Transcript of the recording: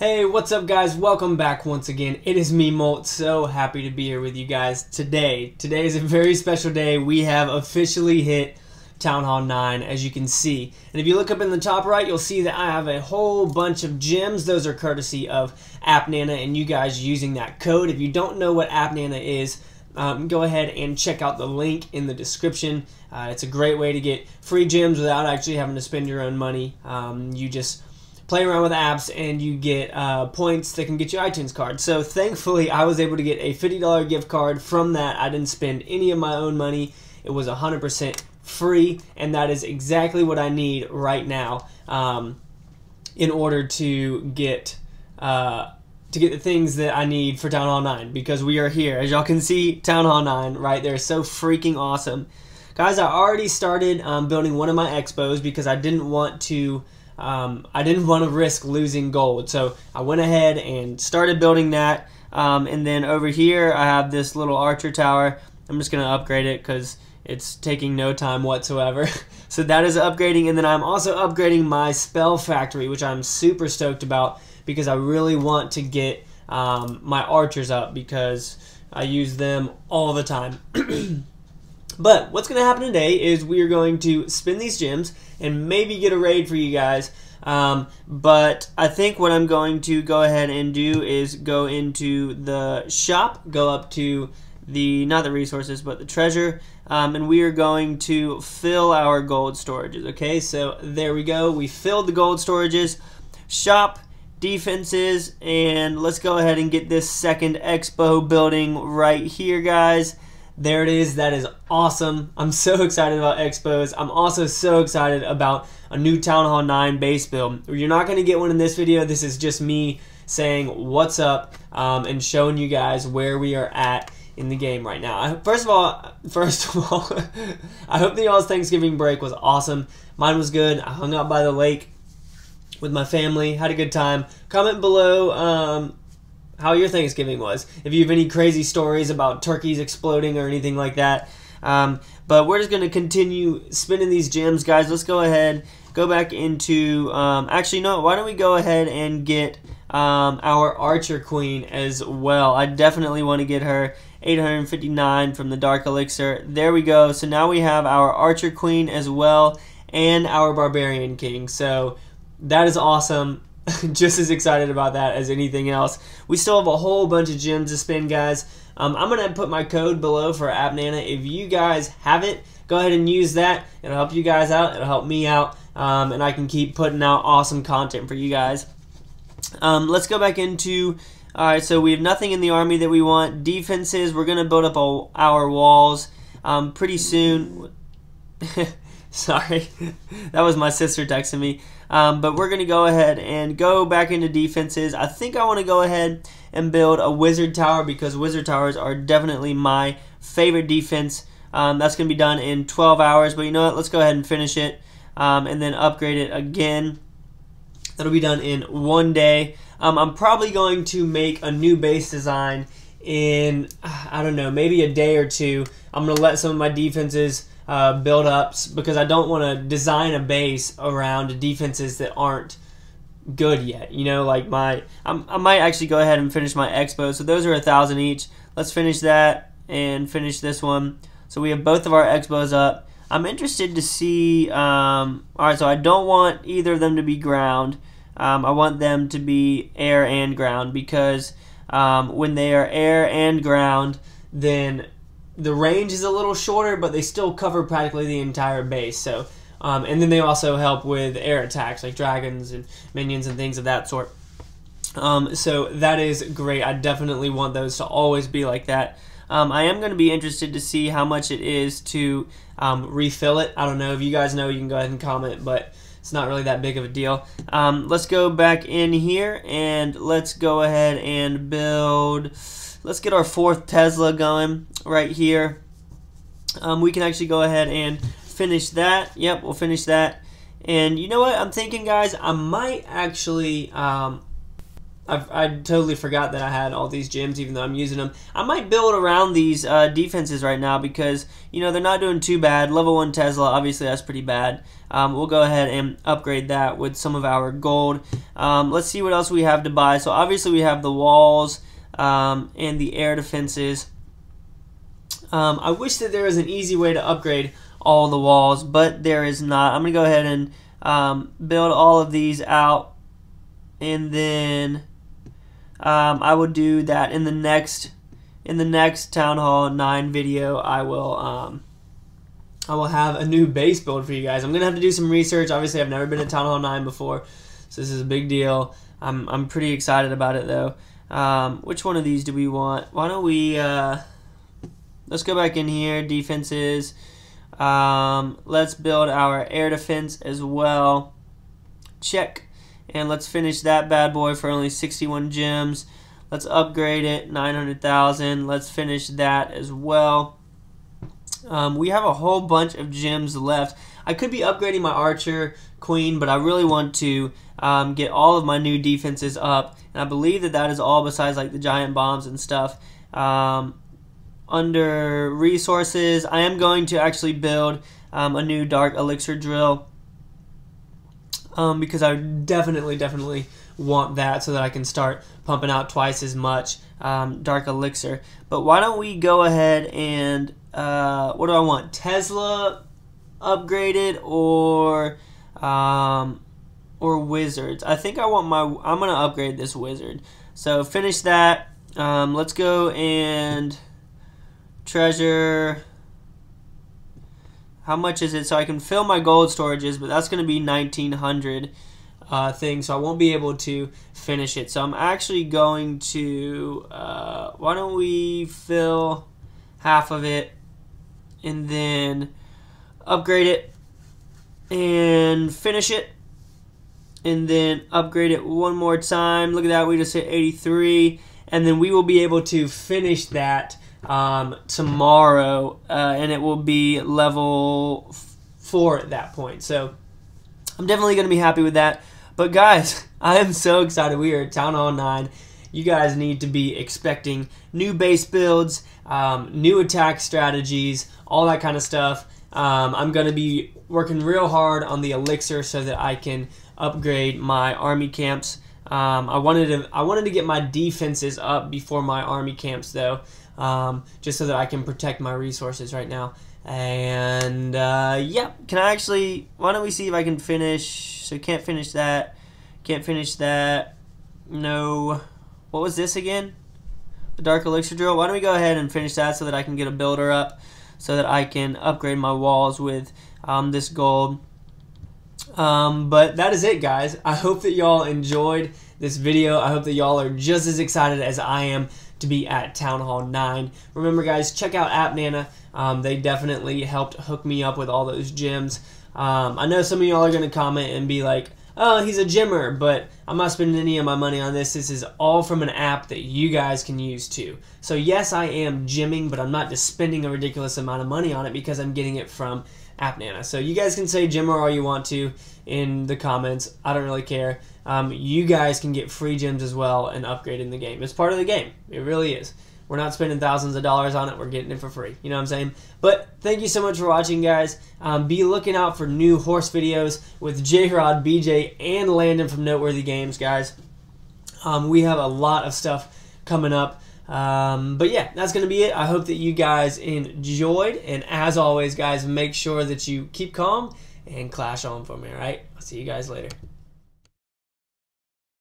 Hey, what's up guys? Welcome back once again. It is me, Molt. So happy to be here with you guys today. Today is a very special day. We have officially hit Town Hall 9, as you can see. And if you look up in the top right, you'll see that I have a whole bunch of gems. Those are courtesy of AppNana and you guys using that code. If you don't know what AppNana is, um, go ahead and check out the link in the description. Uh, it's a great way to get free gems without actually having to spend your own money. Um, you just play around with apps and you get uh, points that can get you iTunes cards. So thankfully, I was able to get a $50 gift card from that. I didn't spend any of my own money. It was 100% free, and that is exactly what I need right now um, in order to get. Uh, to get the things that I need for Town Hall 9 because we are here. As y'all can see, Town Hall 9 right there. So freaking awesome. Guys, I already started um, building one of my X-Bows because I didn't want to um, I didn't want to risk losing gold. So I went ahead and started building that. Um, and then over here, I have this little archer tower. I'm just going to upgrade it because it's taking no time whatsoever. so that is upgrading. And then I'm also upgrading my spell factory, which I'm super stoked about because I really want to get um, my archers up because I use them all the time. But what's going to happen today is we are going to spin these gems and maybe get a raid for you guys. Um, but I think what I'm going to go ahead and do is go into the shop, go up to the, not the resources, but the treasure, um, and we are going to fill our gold storages, okay? So there we go. We filled the gold storages. Shop, defenses, and let's go ahead and get this second X-Bow building right here, guys. There it is. That is awesome. I'm so excited about X-Bows. I'm also so excited about a new Town Hall 9 base build. You're not going to get one in this video. This is just me saying what's up um, and showing you guys where we are at in the game right now. First of all, first of all, I hope that y'all's Thanksgiving break was awesome. Mine was good. I hung out by the lake with my family, had a good time. Comment below um, how your Thanksgiving was. If you have any crazy stories about turkeys exploding or anything like that. Um, but we're just going to continue spinning these gems, guys. Let's go ahead, go back into. Um, actually, no. Why don't we go ahead and get um, our Archer Queen as well? I definitely want to get her 859 from the Dark Elixir. There we go. So now we have our Archer Queen as well, and our Barbarian King. So that is awesome. just as excited about that as anything else. We still have a whole bunch of gems to spin, guys. Um, I'm going to put my code below for AppNana. If you guys have it, go ahead and use that. It'll help you guys out. It'll help me out. Um, and I can keep putting out awesome content for you guys. Um, let's go back into... Alright, so we have nothing in the army that we want. Defenses, we're going to build up our walls um, pretty soon. Sorry, that was my sister texting me. Um, but we're going to go ahead and go back into defenses. I think I want to go ahead and build a wizard tower because wizard towers are definitely my favorite defense. Um, that's going to be done in 12 hours. But you know what? Let's go ahead and finish it um, and then upgrade it again. That'll be done in one day. Um, I'm probably going to make a new base design in, I don't know, maybe a day or two. I'm going to let some of my defenses uh, build ups because I don't want to design a base around defenses that aren't good yet. You know, like my I'm, i might actually go ahead and finish my X-Bow. So those are a thousand each. Let's finish that and finish this one. So we have both of our X-Bows up. I'm interested to see. Um, all right, so I don't want either of them to be ground. Um, I want them to be air and ground because um, when they are air and ground, then the range is a little shorter, but they still cover practically the entire base. So, um, and then they also help with air attacks like dragons and minions and things of that sort. Um, so that is great. I definitely want those to always be like that. Um, I am going to be interested to see how much it is to um, refill it. I don't know if you guys know. You can go ahead and comment, but it's not really that big of a deal. Um, let's go back in here and let's go ahead and build let's get our fourth Tesla going right here. Um, we can actually go ahead and finish that. Yep, we'll finish that. And you know what? I'm thinking, guys, I might actually, um, I've, I totally forgot that I had all these gems, even though I'm using them. I might build around these uh, defenses right now because, you know, they're not doing too bad. Level 1 Tesla, obviously that's pretty bad. Um, we'll go ahead and upgrade that with some of our gold. Um, let's see what else we have to buy. So obviously we have the walls um, and the air defenses. Um, I wish that there was an easy way to upgrade all the walls, but there is not. I'm going to go ahead and um, build all of these out and then um, I will do that in the next in the next Town Hall 9 video. I will um, I will have a new base build for you guys. I'm gonna have to do some research. Obviously, I've never been to Town Hall 9 before, so this is a big deal. I'm I'm pretty excited about it though. Um, which one of these do we want? Why don't we uh, let's go back in here defenses. Um, let's build our air defense as well. Check. And let's finish that bad boy for only 61 gems. Let's upgrade it, 900,000. Let's finish that as well. Um, we have a whole bunch of gems left. I could be upgrading my archer queen, but I really want to um, get all of my new defenses up. And I believe that that is all besides like the giant bombs and stuff. Um, under resources, I am going to actually build um, a new dark elixir drill um, because I definitely, definitely want that so that I can start pumping out twice as much um, Dark Elixir. But why don't we go ahead and, uh, what do I want? Tesla upgraded or, um, or Wizards? I think I want my, I'm going to upgrade this Wizard. So finish that. Um, let's go and treasure how much is it? So I can fill my gold storages, but that's going to be 1900 uh, so I won't be able to finish it. So I'm actually going to, uh, why don't we fill half of it and then upgrade it and finish it and then upgrade it one more time. Look at that, we just hit 83 and then we will be able to finish that um, tomorrow, uh, and it will be level four at that point. So I'm definitely going to be happy with that. But guys, I am so excited. We are at Town Hall 9. You guys need to be expecting new base builds, um, new attack strategies, all that kind of stuff. Um, I'm going to be working real hard on the elixir so that I can upgrade my army camps. Um, I wanted to I wanted to get my defenses up before my army camps though um, just so that I can protect my resources right now. And uh, yeah, can I actually? Why don't we see if I can finish? So can't finish that. Can't finish that. No. What was this again? The Dark Elixir Drill. Why don't we go ahead and finish that so that I can get a builder up, so that I can upgrade my walls with um, this gold. Um, but that is it, guys. I hope that y'all enjoyed this video. I hope that y'all are just as excited as I am to be at Town Hall 9. Remember, guys, check out AppNana. Um, they definitely helped hook me up with all those gems. Um, I know some of y'all are going to comment and be like, oh, he's a gemmer, but I'm not spending any of my money on this. This is all from an app that you guys can use too. So yes, I am gemming, but I'm not just spending a ridiculous amount of money on it because I'm getting it from AppNana. So you guys can say gemmer all you want to in the comments. I don't really care. Um, you guys can get free gems as well and upgrade in the game. It's part of the game. It really is. We're not spending thousands of dollars on it. We're getting it for free. You know what I'm saying? But thank you so much for watching, guys. Um, be looking out for new horse videos with J-Rod, BJ, and Landon from Noteworthy Games, guys. Um, we have a lot of stuff coming up. Um, but yeah, that's going to be it. I hope that you guys enjoyed. And as always, guys, make sure that you keep calm and clash on for me, all right? I'll see you guys later.